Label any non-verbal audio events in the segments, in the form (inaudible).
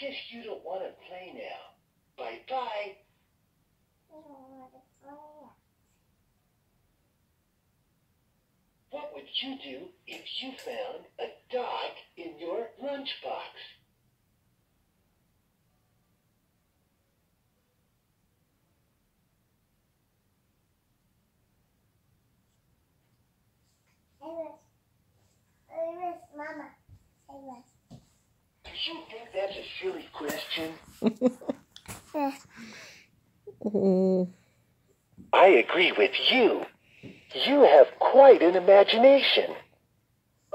guess you don't want to play now. Bye bye. What would you do if you found a dog in your lunchbox? Mama. Do you think that's a silly question? Mm, I agree with you. You have quite an imagination.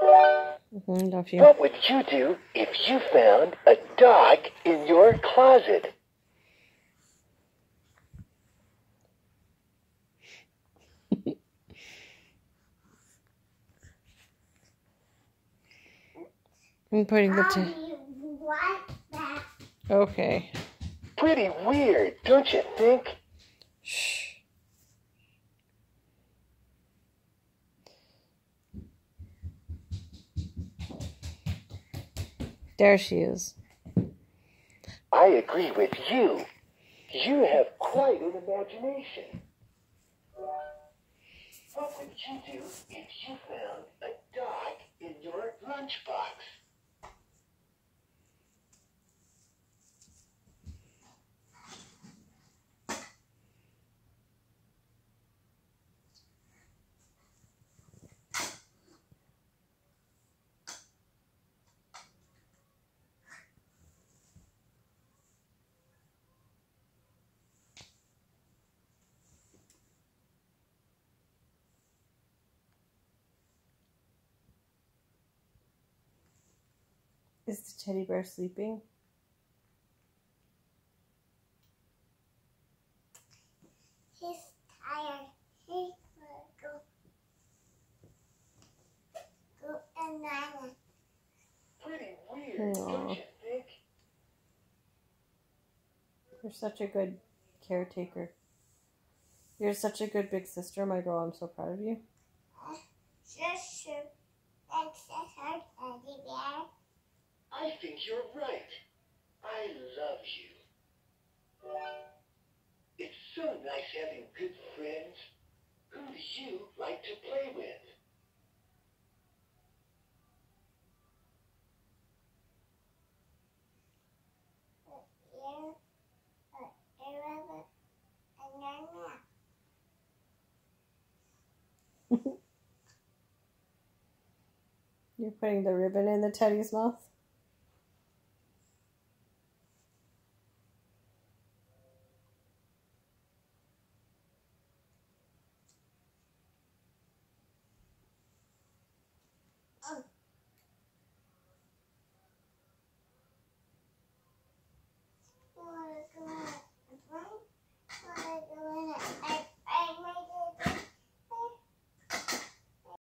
mhm, love you. What would you do if you found a dog in your closet? I'm putting the t- Mommy, what that? Okay. Pretty weird, don't you think? Shh. There she is. I agree with you. You have quite an imagination. What would you do if you found a dog in your lunchbox? Is the teddy bear sleeping? He's tired. He will go. Go and nana. Pretty weird, don't you think? You're such a good caretaker. You're such a good big sister, my girl. I'm so proud of you. Sister. That's that's her teddy bear. I think you're right. I love you. It's so nice having good friends. Who do you like to play with? (laughs) You're putting the ribbon in the teddy's mouth.